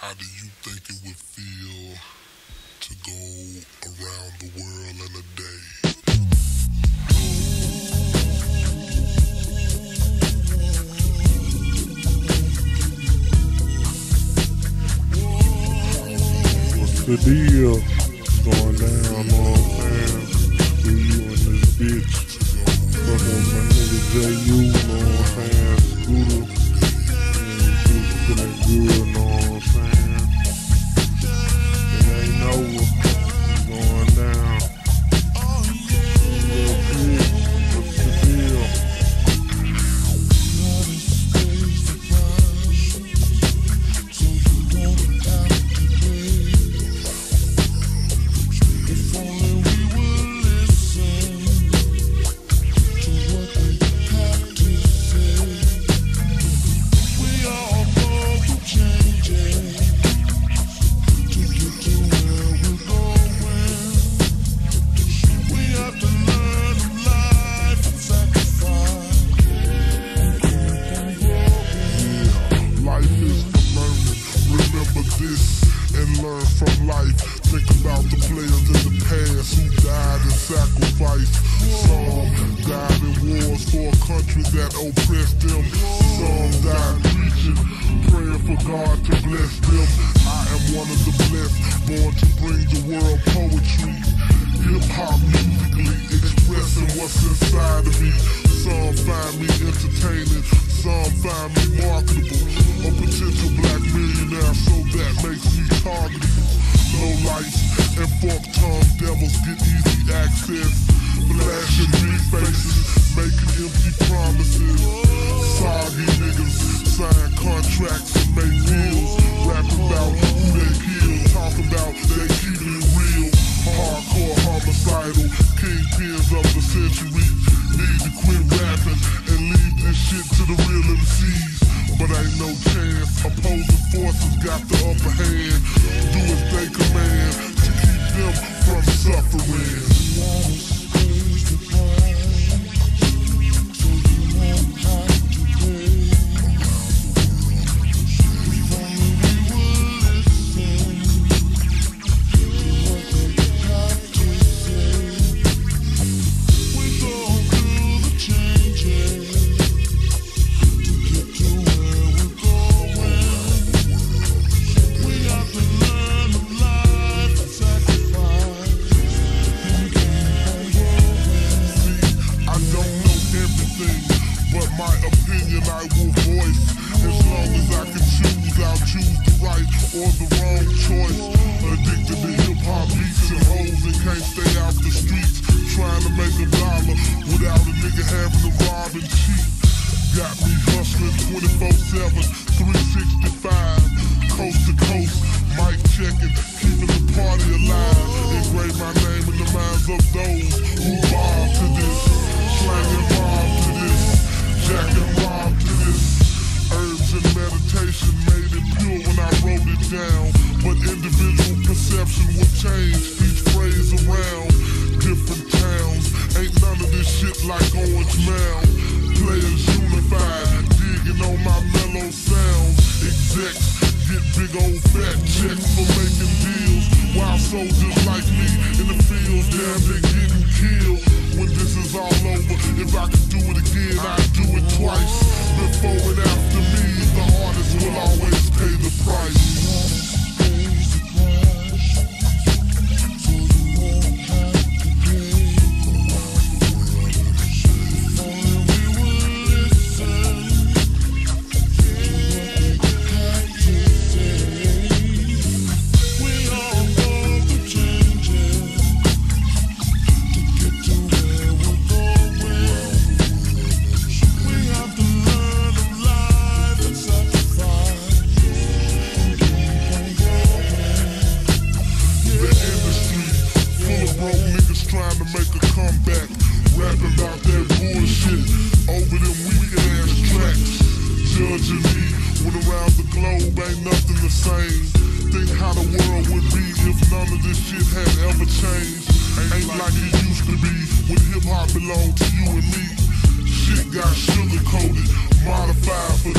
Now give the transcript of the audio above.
How do you think it would feel to go around the world in a day? The deal? Going down, saying? Do you and this bitch? Fuck with my nigga J.U., learn from life. Think about the players in the past who died and sacrificed. Some died in wars for a country that oppressed them. Some died preaching, praying for God to bless them. I am one of the blessed, born to bring the world poetry. Hip hop musically expressing what's inside of me. Some find me entertaining, some find me marketable. A potential black millionaire, so that makes me targetable. Low lights and fork tongue devils get easy access. Big faces, making empty promises. Soggy niggas sign contracts and make deals. Rap about who they kill, talk about they keep it real. Hardcore homicidal, kingpins of the century. Need to quit rapping and leave this shit to the real MCs. But ain't no chance, opposing forces got the upper hand. Do as they command to keep them Got me hustling 24 7, 365, soldiers like me in the field, damn, they getting killed. When this is all over, if I could do it again, I'd do it twice. Before and after me, the artist will always pay the price. Belonged to you and me. Shit got sugar coated, modified for